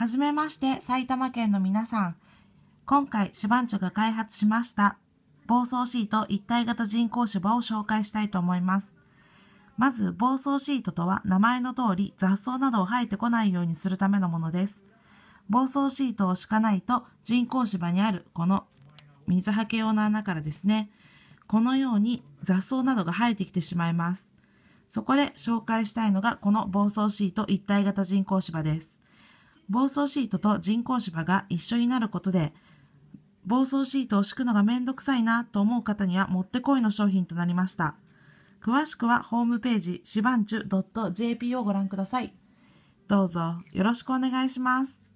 はじめまして埼玉県の皆さん。今回、シバンチョが開発しました暴走シート一体型人工芝を紹介したいと思います。まず、暴走シートとは名前の通り雑草などを生えてこないようにするためのものです。暴走シートを敷かないと人工芝にあるこの水はけ用の穴からですね、このように雑草などが生えてきてしまいます。そこで紹介したいのがこの暴走シート一体型人工芝です。暴走シートと人工芝が一緒になることで、暴走シートを敷くのがめんどくさいなと思う方にはもってこいの商品となりました。詳しくはホームページ、しばんちゅ .jp をご覧ください。どうぞよろしくお願いします。